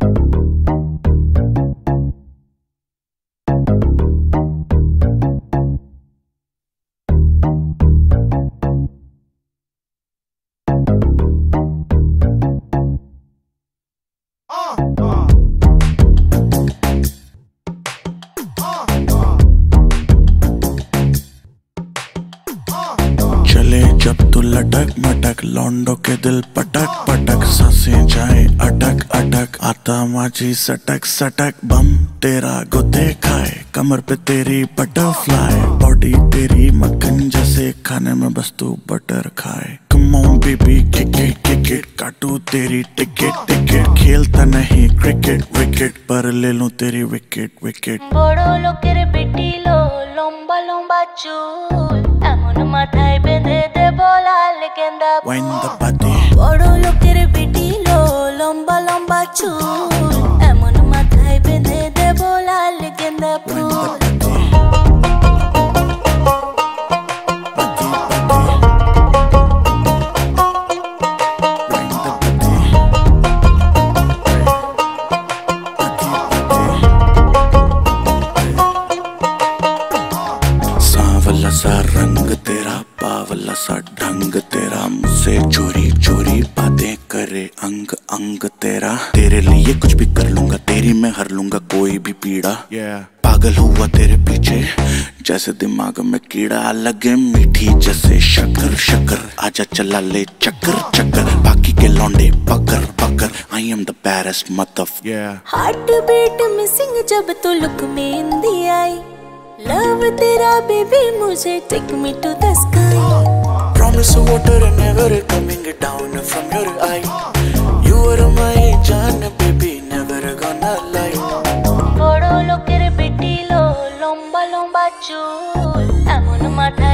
Thank you. जब तू लटक मटक लौंडो के दिल पटक पटक सांसें जाए अटक अटक आता माझी सटक सटक बम तेरा गुदे खाए कमर पे तेरी बटरफ्लाई बॉडी तेरी मक्खन जैसे खाने में बस तू बटर खाए come on baby kick it kick it काटू तेरी टिकट टिकट खेलता नहीं क्रिकेट विकेट पर ले लूं तेरी विकेट विकेट বড় লোকের পিটিলো লম্বা লম্বা চুল এমন মাথায় বেঁধে দেব লাল গেন্দা Wind the body বড় লোকের পিটিলো লম্বা লম্বা চুল এমন মাথায় বেঁধে দেব লাল গেন্দা Wind full the body Body, body. Wind the body. Body, body. सांवला सा रंग तेरा सा ढंग तेरा मुझसे चोरी चोरी बातें करे अंग अंग तेरा। तेरे लिए कुछ भी कर लूँगा तेरी मैं हर लूँगा कोई भी पीड़ा। Yeah. पागल हुआ तेरे पीछे जैसे दिमाग में कीड़ा लगे मीठी जैसे शक्कर शक्कर। आजा चला ले चक्कर चक्कर। बाकी के लौंडे पकड़ पकड़। आई एम द बैरेस्ट मतफ हार्ट बीट मिसिंग जब तू लुक में आई। लव तेरा बेबी मुझे take me to the sky water and never coming down from your eye. You are my John, baby, never gonna lie. বড় লোকের বেটি লো লম্বা লম্বা চুল এমন মাথায়